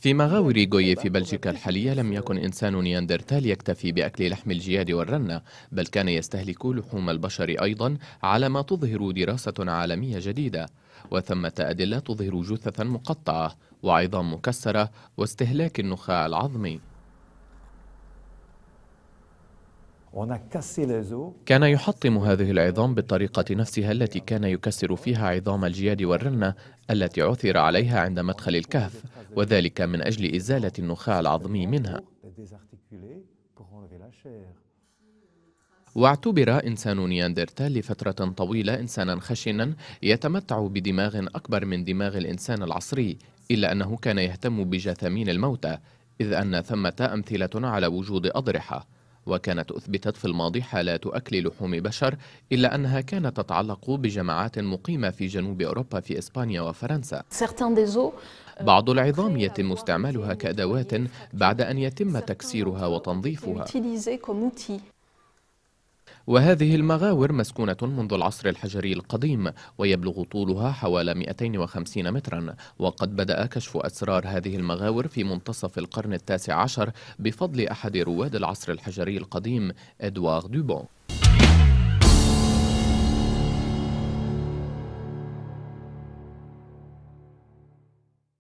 في مغاور جوي في بلجيكا الحالية لم يكن إنسان نياندرتال يكتفي بأكل لحم الجياد والرنة بل كان يستهلك لحوم البشر أيضا على ما تظهر دراسة عالمية جديدة وثمة أدلة تظهر جثثا مقطعة وعظام مكسرة واستهلاك النخاع العظمي. كان يحطم هذه العظام بالطريقة نفسها التي كان يكسر فيها عظام الجياد والرنة التي عثر عليها عند مدخل الكهف وذلك من أجل إزالة النخاع العظمي منها. واعتبر إنسان نياندرتال لفترة طويلة إنسانا خشنا يتمتع بدماغ أكبر من دماغ الإنسان العصري إلا أنه كان يهتم بجثامين الموتى إذ أن ثمة أمثلة على وجود أضرحة. وكانت أثبتت في الماضي حالات أكل لحوم بشر إلا أنها كانت تتعلق بجماعات مقيمة في جنوب أوروبا في إسبانيا وفرنسا. بعض العظام يتم استعمالها كأدوات بعد أن يتم تكسيرها وتنظيفها. وهذه المغاور مسكونة منذ العصر الحجري القديم ويبلغ طولها حوالي 250 مترا. وقد بدأ كشف أسرار هذه المغاور في منتصف القرن التاسع عشر بفضل أحد رواد العصر الحجري القديم إدوار دوبون.